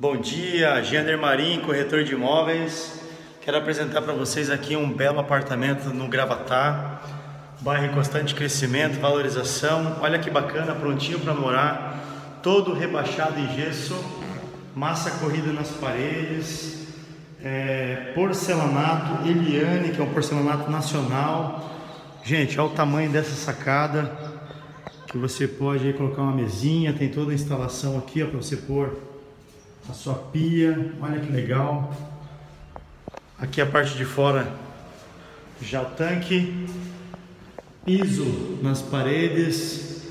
Bom dia, Jander Marim, corretor de imóveis. Quero apresentar para vocês aqui um belo apartamento no Gravatá, bairro em constante crescimento, valorização. Olha que bacana, prontinho para morar, todo rebaixado em gesso, massa corrida nas paredes, é, porcelanato Eliane, que é um porcelanato nacional. Gente, olha o tamanho dessa sacada, que você pode colocar uma mesinha, tem toda a instalação aqui para você pôr a sua pia, olha que legal. Aqui a parte de fora já o tanque, piso nas paredes,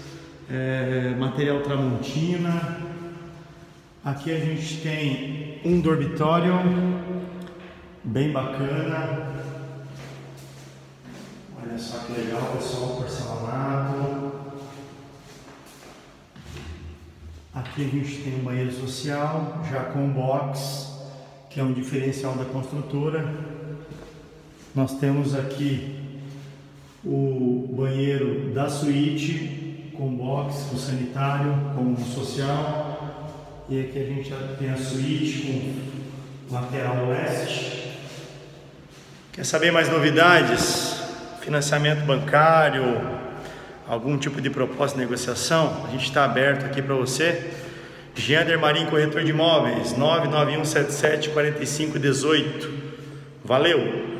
é, material tramontina. Aqui a gente tem um dormitório bem bacana. Olha só que legal, pessoal, porcelanato. Aqui a gente tem um banheiro social, já com box, que é um diferencial da construtora. Nós temos aqui o banheiro da suíte, com box, com sanitário, com social. E aqui a gente tem a suíte com lateral leste. Quer saber mais novidades? Financiamento bancário, algum tipo de proposta de negociação, a gente está aberto aqui para você. Jander Marim, corretor de imóveis, 99177 4518. Valeu!